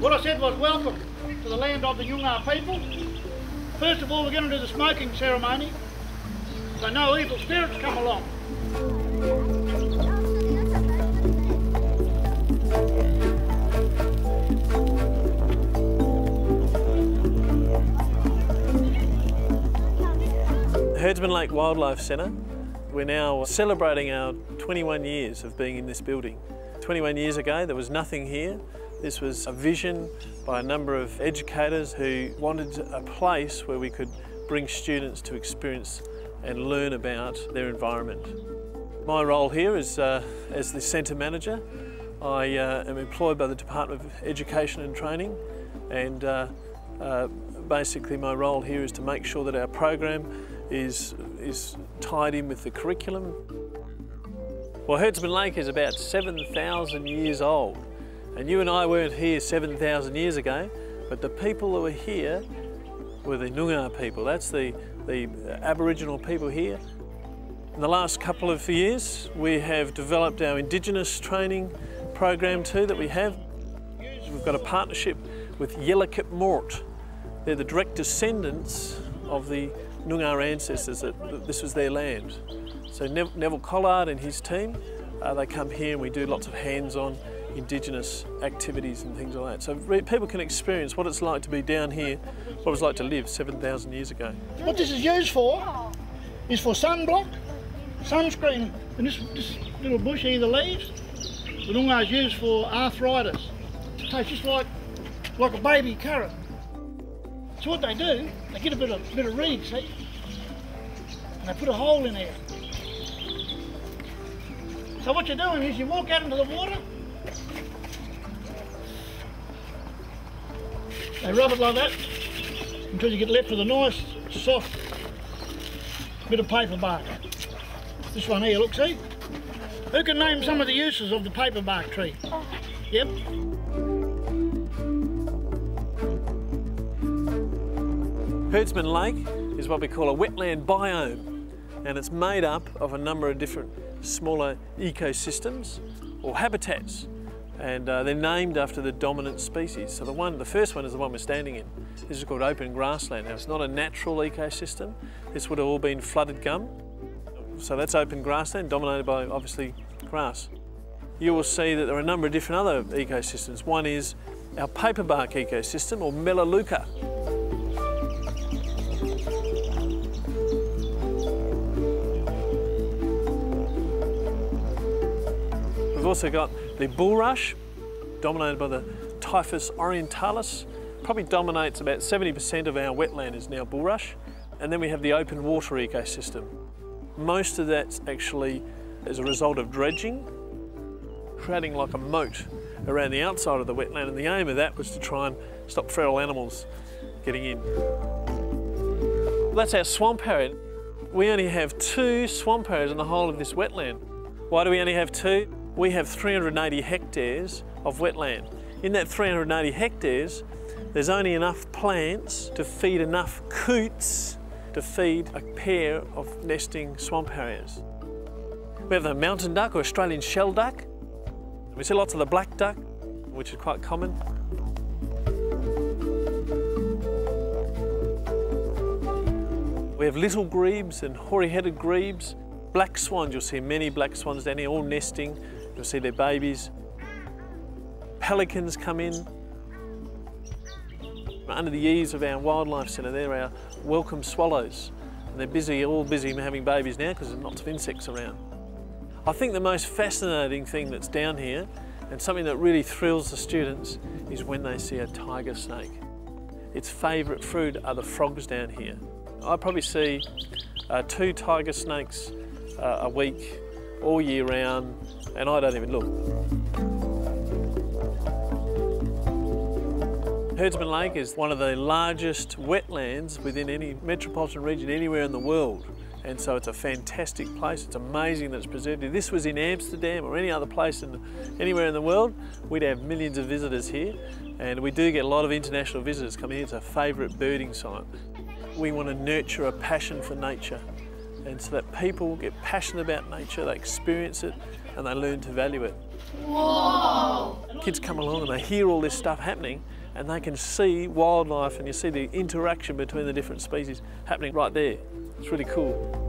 What I said was welcome to the land of the Yunga people. First of all, we're going to do the smoking ceremony, so no evil spirits come along. Herdsman Lake Wildlife Centre. We're now celebrating our 21 years of being in this building. 21 years ago there was nothing here. This was a vision by a number of educators who wanted a place where we could bring students to experience and learn about their environment. My role here is uh, as the centre manager. I uh, am employed by the Department of Education and Training and uh, uh basically my role here is to make sure that our program is, is tied in with the curriculum. Well, Herdsman Lake is about 7,000 years old. And you and I weren't here 7,000 years ago, but the people who were here were the Noongar people. That's the, the Aboriginal people here. In the last couple of years, we have developed our Indigenous training program too that we have. We've got a partnership with Yellowkit Mort. They're the direct descendants of the Noongar ancestors that this was their land. So Neville Collard and his team, uh, they come here and we do lots of hands-on Indigenous activities and things like that. So people can experience what it's like to be down here, what it was like to live 7,000 years ago. What this is used for is for sunblock, sunscreen, and this, this little bush here, the leaves, the Noongar is used for arthritis. It tastes just like, like a baby carrot. So what they do, they get a bit of bit of reed, see, and they put a hole in there. So what you're doing is you walk out into the water, they rub it like that until you get left with a nice, soft bit of paper bark. This one here, look, see? Who can name some of the uses of the paper bark tree? Yep. Herdsman Lake is what we call a wetland biome and it's made up of a number of different smaller ecosystems or habitats and uh, they're named after the dominant species. So the one, the first one is the one we're standing in. This is called open grassland. Now it's not a natural ecosystem. This would have all been flooded gum. So that's open grassland dominated by obviously grass. You will see that there are a number of different other ecosystems. One is our paperbark ecosystem or Melaleuca. We've also got the bulrush, dominated by the Typha orientalis. Probably dominates about 70% of our wetland is now bulrush. And then we have the open water ecosystem. Most of that's actually as a result of dredging, creating like a moat around the outside of the wetland. And the aim of that was to try and stop feral animals getting in. That's our swamp harrier. We only have two swamp harriers in the whole of this wetland. Why do we only have two? We have 380 hectares of wetland. In that 380 hectares, there's only enough plants to feed enough coots to feed a pair of nesting swamp harriers. We have the mountain duck or Australian shelduck. We see lots of the black duck, which is quite common. We have little grebes and hoary-headed grebes. Black swans, you'll see many black swans down here, all nesting You'll see their babies. Pelicans come in. Under the eaves of our wildlife centre, there are welcome swallows. And they're busy, all busy having babies now because there's lots of insects around. I think the most fascinating thing that's down here and something that really thrills the students is when they see a tiger snake. Its favourite food are the frogs down here. I probably see uh, two tiger snakes uh, a week all year round and I don't even look. Herdsman Lake is one of the largest wetlands within any metropolitan region anywhere in the world. And so it's a fantastic place. It's amazing that it's preserved. If this was in Amsterdam or any other place in, anywhere in the world, we'd have millions of visitors here. And we do get a lot of international visitors coming here. It's a favourite birding site. We want to nurture a passion for nature and so that people get passionate about nature, they experience it, and they learn to value it. Whoa. Kids come along and they hear all this stuff happening, and they can see wildlife and you see the interaction between the different species happening right there. It's really cool.